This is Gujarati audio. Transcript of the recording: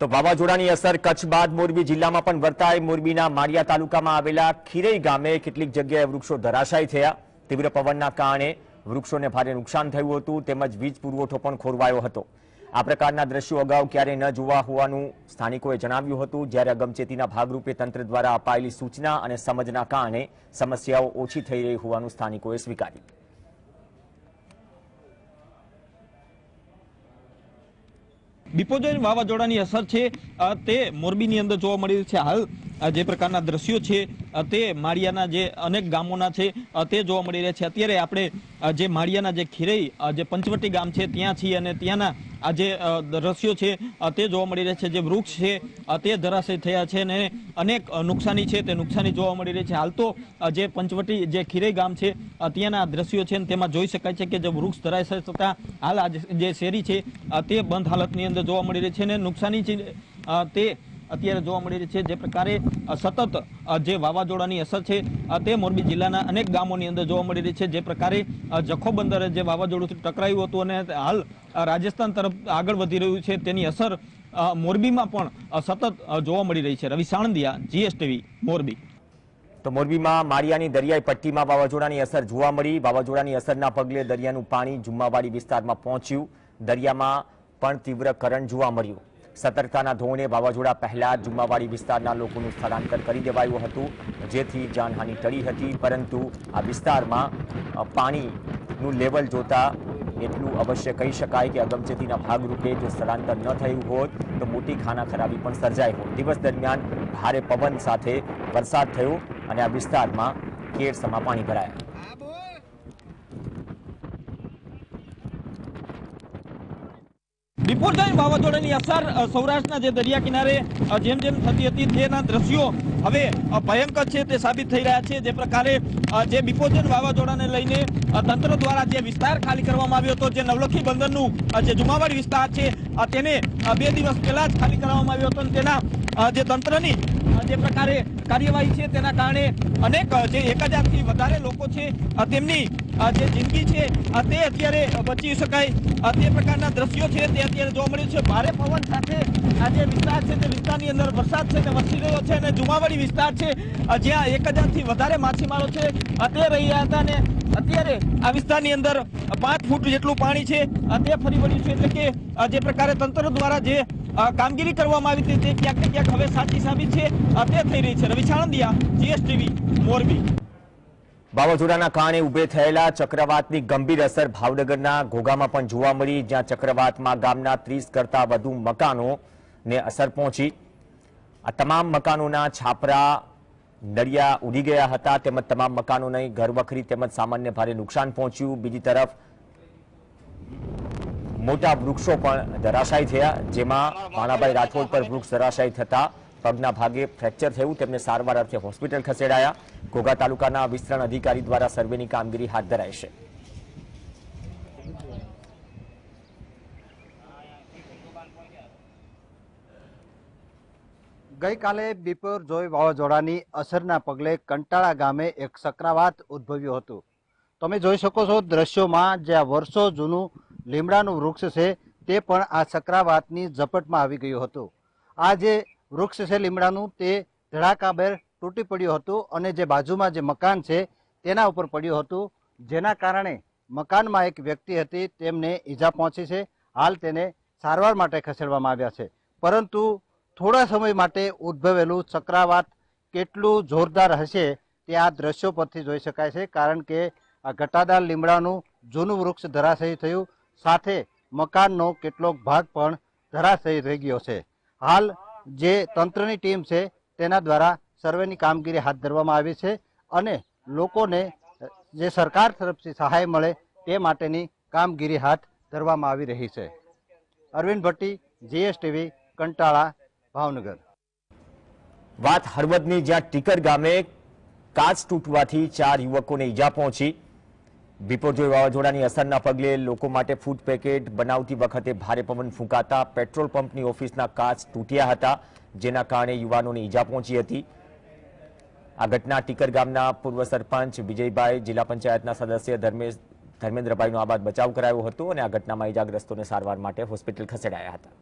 તો વાવાઝોડાની અસર કચ્છ બાદ મોરબી જિલ્લામાં પણ વર્તાય. મોરબીના માળિયા તાલુકામાં આવેલા ખીરઈ ગામે કેટલીક જગ્યાએ વૃક્ષો ધરાશાયી થયા. તીવ્ર પવનના કારણે વૃક્ષોને ભારે નુકસાન થયું હતું. તેમજ વીજ પુરવઠો પણ ખોરવાયો હતો. આ પ્રકારના દ્રશ્યો અગાઉ ક્યારેય ન જોવા હોવાનું સ્થાનિકોએ જણાવ્યું હતું. જ્યારે અગમચેતીના ભાગરૂપે તંત્ર દ્વારા અપાયેલી સૂચના અને સમજના કારણે સમસ્યાઓ ઓછી થઈ રહી હોવાનું સ્થાનિકોએ સ્વીકાર્યું. બિપોજોય વાવાઝોડાની અસર છે તે મોરબીની અંદર જોવા મળી રહી છે હાલ. જે પ્રકારના દ્રશ્યો છે તે માળિયાના જે અનેક ગામોના છે તે જોવા મળી રહ્યા છે. અત્યારે આપણે જે માળિયાના જે ખીરઈ જે પંચવટી ગામ છે, ત્યાં છીએ અને ત્યાંના આ જે દ્રશ્યો છે તે જોવા મળી રહ્યા છે, જે વૃક્ષ છે તે ધરાશય થયા છે અને અનેક નુકસાની છે, તે નુકસાની જોવા મળી રહી છે. હાલ તો જે પંચવટી, જે ખીરે ગામ છે ત્યાંના દ્રશ્યો છે તેમાં જોઈ શકાય છે કે જે વૃક્ષ ધરાશય થતા હાલ જે- શેરી છે તે બંધ હાલતની અંદર જોવા મળી રહી છે અને નુકસાની છે તે અત્યારે જોવા મળી રહી છે. જે પ્રકારે સતત જે વાવાઝોડાની અસર છે તે મોરબી જિલ્લાના અનેક ગામોની અંદર જોવા મળી રહી છે. જે પ્રકારે જખો બંદરે જે વાવાઝોડું ટકરાયું હતું અને હાલ રાજસ્થાન તરફ આગળ વધી રહ્યું છે. તેની અસર મોરબીમાં પણ સતત જોવા મળી રહી છે. રવિ સાણંદિયા, જીએસટીવી, મોરબી. તો મોરબીમાં મારિયાની દરિયાઈ પટ્ટીમાં વાવાઝોડાની અસર જોવા મળી. વાવાઝોડાની અસરના પગલે દરિયાનું પાણી જુમ્માવાડી વિસ્તારમાં પહોંચ્યું. દરિયામાં પણ તીવ્ર કરંટ જોવા મળ્યું. સતર્કતાના ધોરણે વાવાઝોડા પહેલા જુમ્માવાડી વિસ્તારના લોકોનું સ્થળાંતર કરી દેવાયું હતું. જેથી જાનહાનિ ટળી હતી, પરંતુ આ વિસ્તારમાં પાણીનું લેવલ જોતા એટલું અવશ્ય કહી શકાય કે અગમચેતીના ભાગરૂપે જો સ્થળાંતર ન થયું હોત, તો મોટી ખાના ખરાબી પણ સર્જાઈ હોત. દિવસ દરમિયાન ભારે પવન સાથે વરસાદ થયો અને આ વિસ્તારમાં કેરસમાં પાણી ભરાયા. બિપોરજાઈ વાવાઝોડાની અસર સૌરાષ્ટ્રના જે દરિયા કિનારે જેમ જેમ થતી હતી, તેના દ્રશ્યો હવે ભયંકર છે તે સાબિત થઈ રહ્યા છે. જે પ્રકારે જે બિપોજન વાવાઝોડાને લઈને તંત્ર દ્વારા જે વિસ્તાર ખાલી કરવામાં આવ્યો હતો, જે નવલખી બંદરનું જે જુમાવાડ વિસ્તાર છે તેને બે દિવસ પહેલા જ ખાલી કરવામાં આવ્યો હતો અને તેના જે તંત્રની જે પ્રકારે કાર્યવાહી છે તેના કારણે અનેક જે એક હજારથી વધારે લોકો છે તેમની જે જિંદગી છે તે અત્યારે બચી શકાય. તે પ્રકારના દ્રશ્યો છે તે અત્યારે જોવા મળ્યું છે. ભારે પવન સાથે આ જે વિસ્તાર છે તે વિસ્તારની અંદર વરસાદ છે તે વરસી રહ્યો છે અને જુમાવાડી વિસ્તાર છે જ્યાં એક હજારથી વધારે માછીમારો છે. તે રહી રહ્યા હતા અને અત્યારે આ વિસ્તારની અંદર પાંચ ફૂટ જેટલું પાણી છે. તે ફરી વળ્યું છે એટલે કે જે પ્રકારે તંત્ર દ્વારા જે કામગીરી કરવામાં આવી હતી તે ક્યાંક ક્યાંક હવે સાચી સાબિત છે. તે થઈ રહી છે. રવિ સાણંદિયા જીએસટીવી, મોરબી. વાવાઝોડાના કારણે ઉભે થયેલા ચક્રવાતની ગંભીર અસર ભાવનગરના ઘોઘામાં પણ જોવા મળી, જ્યાં ચક્રવાતમાં ગામના ત્રીસ કરતા વધુ મકાનોને અસર પહોંચી. આ તમામ મકાનોના છાપરા નળિયા ઉડી ગયા હતા, તેમજ તમામ મકાનોને ઘરવખરી તેમજ સામાન્ય ભારે નુકસાન પહોંચ્યું. બીજી તરફ મોટા વૃક્ષો પણ ધરાશાયી થયા, જેમાં માણાભાઈ રાઠોડ પર વૃક્ષ ધરાશાયી થતા પગના ભાગે ફ્રેક્ચર થયું, તેમને સારવાર અર્થે હોસ્પિટલ ખસેડાયા. ઘોઘા તાલુકાના વિસ્તરણ અધિકારી દ્વારા સર્વેની કામગીરી હાથ ધરાઈ છે. ગઈકાલે બિપોરજોય વાવાઝોડાની અસરના પગલે કંટાળા ગામે એક ચક્રાવાત ઉદ્ભવ્યું હતું. તમે જોઈ શકો છો દ્રશ્યોમાં જ્યાં વર્ષો જૂનું લીમડાનું વૃક્ષ છે તે પણ આ ચક્રાવાતની ઝપટમાં આવી ગયું હતું. આ જે વૃક્ષ છે લીમડાનું તે ધડાકાભેર તૂટી પડ્યું હતું અને જે બાજુમાં જે મકાન છે, તેના ઉપર પડ્યું હતું. જેના કારણે મકાનમાં એક વ્યક્તિ હતી, તેમને ઈજા પહોંચી છે. હાલ તેને સારવાર માટે ખસેડવામાં આવ્યા છે. પરંતુ થોડા સમય માટે ઉદ્ભવેલું ચક્રાવાત કેટલું જોરદાર હશે તે આ દ્રશ્યો પરથી જોઈ શકાય છે, કારણ કે આ ઘટાદાર લીમડાનું જૂનું વૃક્ષ ધરાશયી થયું. સાથે મકાનનો કેટલોક ભાગ પણ ધરાશયી રહી ગયો છે. હાલ જે તંત્રની ટીમ છે, તેના દ્વારા સર્વેની કામગીરી હાથ ધરવામાં આવી છે અને લોકોને જે સરકાર તરફથી સહાય મળે તે માટેની કામગીરી હાથ ધરવામાં આવી રહી છે. અરવિંદ ભટ્ટી, જીએસટીવી, કંટાળા, ભાવનગર. વાત હળવદની જ્યાં ટીકર ગામે કાચ તૂટવાથી ચાર યુવકોને ઈજા પહોંચી. બિપોરજોય વાવાઝોડાની અસરના પગલે લોકો માટે ફૂડ પેકેટ બનાવતી વખતે ભારે પવન ફૂંકાતા પેટ્રોલ પંપની ઓફિસના કાચ તૂટ્યા હતા, જેના કારણે યુવાનોને ઈજા પહોંચી હતી. આ ઘટના ટીકર ગામના પૂર્વ સરપંચ વિજયભાઈ જિલ્લા પંચાયતના સદસ્ય ધર્મેશ ધર્મેન્દ્રભાઈનો આબાદ બચાવ કરાયો હતો અને આ ઘટનામાં ઈજાગ્રસ્તોને સારવાર માટે હોસ્પિટલ ખસેડાયા હતા.